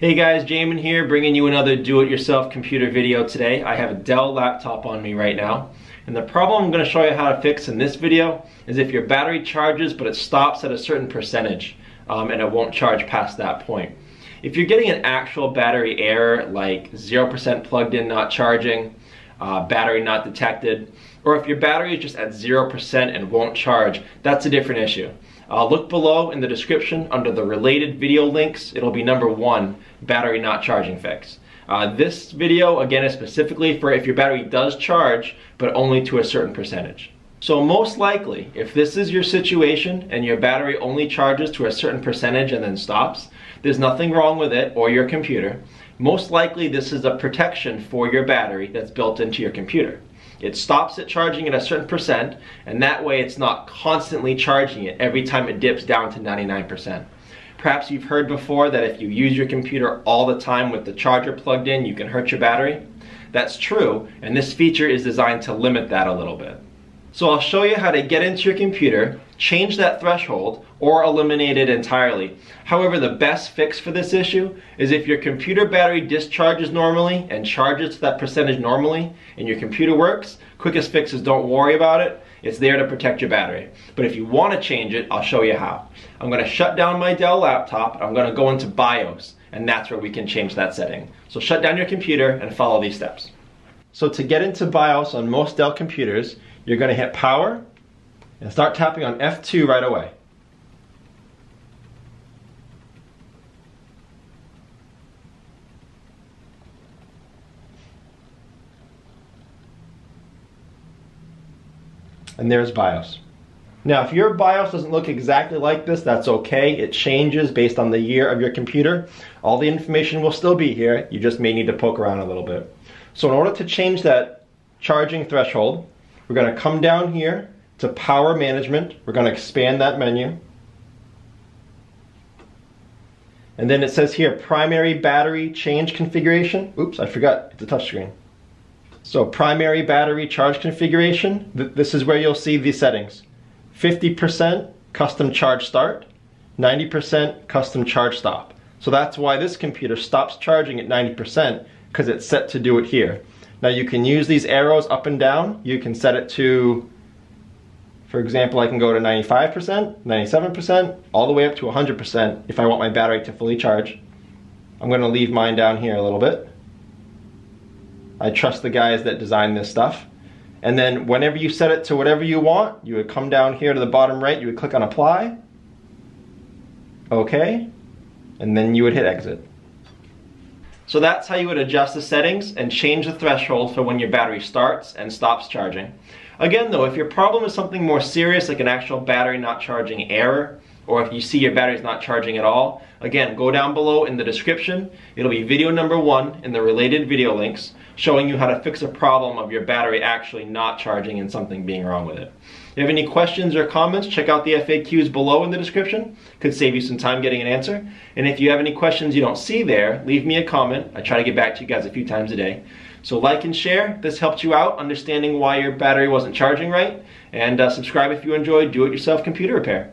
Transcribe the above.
Hey guys, Jamin here, bringing you another do-it-yourself computer video today. I have a Dell laptop on me right now, and the problem I'm going to show you how to fix in this video is if your battery charges but it stops at a certain percentage um, and it won't charge past that point. If you're getting an actual battery error like 0% plugged in not charging, uh, battery not detected, or if your battery is just at 0% and won't charge, that's a different issue. Uh, look below in the description under the related video links. It'll be number one, battery not charging fix. Uh, this video, again, is specifically for if your battery does charge, but only to a certain percentage. So most likely, if this is your situation and your battery only charges to a certain percentage and then stops, there's nothing wrong with it or your computer. Most likely this is a protection for your battery that's built into your computer. It stops it charging at a certain percent, and that way it's not constantly charging it every time it dips down to 99%. Perhaps you've heard before that if you use your computer all the time with the charger plugged in, you can hurt your battery. That's true, and this feature is designed to limit that a little bit. So I'll show you how to get into your computer, change that threshold, or eliminate it entirely. However, the best fix for this issue is if your computer battery discharges normally and charges to that percentage normally, and your computer works, quickest fix is don't worry about it. It's there to protect your battery. But if you want to change it, I'll show you how. I'm going to shut down my Dell laptop. I'm going to go into BIOS, and that's where we can change that setting. So shut down your computer and follow these steps. So to get into BIOS on most Dell computers, you're going to hit power and start tapping on F2 right away. And there's BIOS. Now, if your BIOS doesn't look exactly like this, that's okay. It changes based on the year of your computer. All the information will still be here. You just may need to poke around a little bit. So in order to change that charging threshold, we're going to come down here to Power Management. We're going to expand that menu. And then it says here, Primary Battery Change Configuration. Oops, I forgot, it's a touchscreen. So primary battery charge configuration, th this is where you'll see these settings. 50% custom charge start, 90% custom charge stop. So that's why this computer stops charging at 90% because it's set to do it here. Now you can use these arrows up and down. You can set it to, for example, I can go to 95%, 97%, all the way up to 100% if I want my battery to fully charge. I'm gonna leave mine down here a little bit. I trust the guys that designed this stuff. And then whenever you set it to whatever you want, you would come down here to the bottom right, you would click on apply. Okay. And then you would hit exit. So that's how you would adjust the settings and change the threshold for when your battery starts and stops charging. Again though, if your problem is something more serious like an actual battery not charging error, or if you see your battery's not charging at all, again, go down below in the description. It'll be video number one in the related video links showing you how to fix a problem of your battery actually not charging and something being wrong with it. If you have any questions or comments, check out the FAQs below in the description. Could save you some time getting an answer. And if you have any questions you don't see there, leave me a comment. I try to get back to you guys a few times a day. So like and share. This helped you out understanding why your battery wasn't charging right. And uh, subscribe if you enjoyed do-it-yourself computer repair.